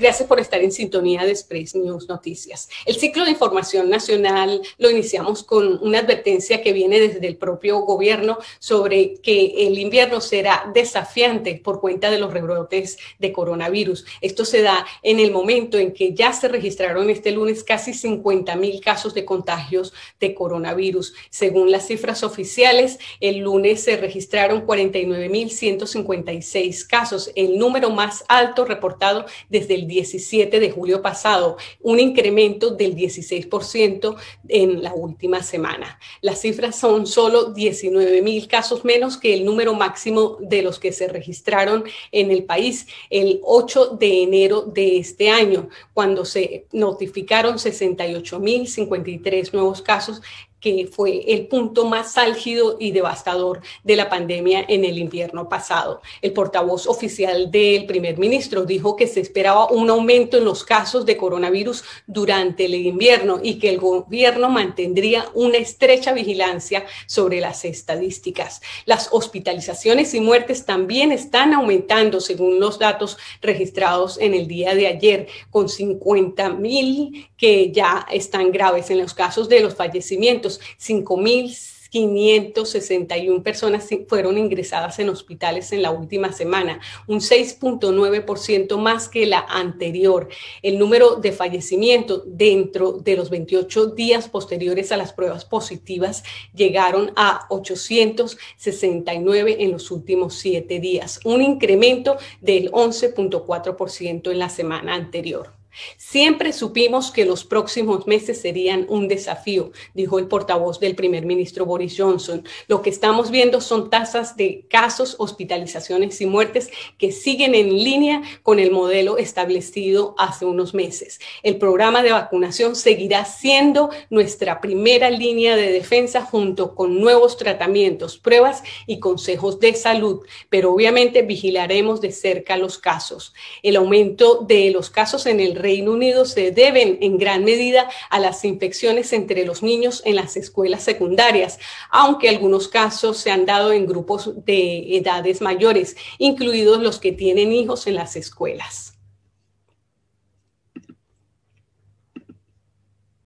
Gracias por estar en sintonía de Express News Noticias. El ciclo de información nacional lo iniciamos con una advertencia que viene desde el propio gobierno sobre que el invierno será desafiante por cuenta de los rebrotes de coronavirus. Esto se da en el momento en que ya se registraron este lunes casi 50 mil casos de contagios de coronavirus. Según las cifras oficiales, el lunes se registraron 49 mil 156 casos, el número más alto reportado desde el 17 de julio pasado, un incremento del 16% en la última semana. Las cifras son solo 19 mil casos menos que el número máximo de los que se registraron en el país el 8 de enero de este año, cuando se notificaron 68 mil 53 nuevos casos que fue el punto más álgido y devastador de la pandemia en el invierno pasado. El portavoz oficial del primer ministro dijo que se esperaba un aumento en los casos de coronavirus durante el invierno y que el gobierno mantendría una estrecha vigilancia sobre las estadísticas. Las hospitalizaciones y muertes también están aumentando según los datos registrados en el día de ayer, con 50 mil que ya están graves en los casos de los fallecimientos 5.561 personas fueron ingresadas en hospitales en la última semana, un 6.9% más que la anterior. El número de fallecimientos dentro de los 28 días posteriores a las pruebas positivas llegaron a 869 en los últimos siete días, un incremento del 11.4% en la semana anterior. Siempre supimos que los próximos meses serían un desafío, dijo el portavoz del primer ministro Boris Johnson. Lo que estamos viendo son tasas de casos, hospitalizaciones y muertes que siguen en línea con el modelo establecido hace unos meses. El programa de vacunación seguirá siendo nuestra primera línea de defensa junto con nuevos tratamientos, pruebas y consejos de salud, pero obviamente vigilaremos de cerca los casos. El aumento de los casos en el Reino Unido se deben en gran medida a las infecciones entre los niños en las escuelas secundarias, aunque algunos casos se han dado en grupos de edades mayores, incluidos los que tienen hijos en las escuelas.